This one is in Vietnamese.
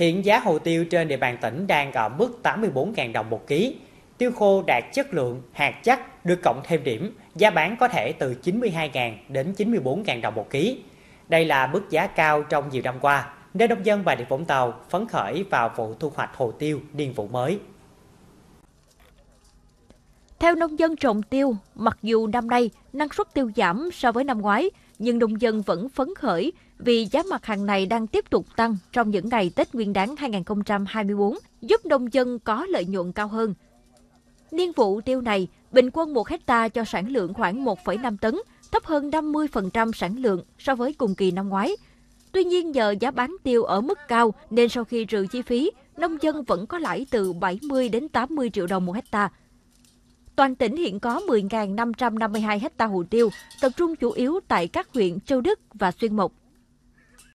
Hiện giá hồ tiêu trên địa bàn tỉnh đang ở mức 84.000 đồng một ký. Tiêu khô đạt chất lượng, hạt chắc, được cộng thêm điểm, giá bán có thể từ 92.000 đến 94.000 đồng một ký. Đây là mức giá cao trong nhiều năm qua, nên nông dân Bà Rịa Vũng Tàu phấn khởi vào vụ thu hoạch hồ tiêu niên vụ mới. Theo nông dân trồng tiêu, mặc dù năm nay năng suất tiêu giảm so với năm ngoái, nhưng nông dân vẫn phấn khởi vì giá mặt hàng này đang tiếp tục tăng trong những ngày Tết Nguyên đán 2024, giúp nông dân có lợi nhuận cao hơn. Niên vụ tiêu này, bình quân 1 hecta cho sản lượng khoảng 1,5 tấn, thấp hơn 50% sản lượng so với cùng kỳ năm ngoái. Tuy nhiên nhờ giá bán tiêu ở mức cao nên sau khi trừ chi phí, nông dân vẫn có lãi từ 70 đến 80 triệu đồng một hecta. Toàn tỉnh hiện có 10.552 hecta hồ tiêu, tập trung chủ yếu tại các huyện Châu Đức và Xuyên Mộc.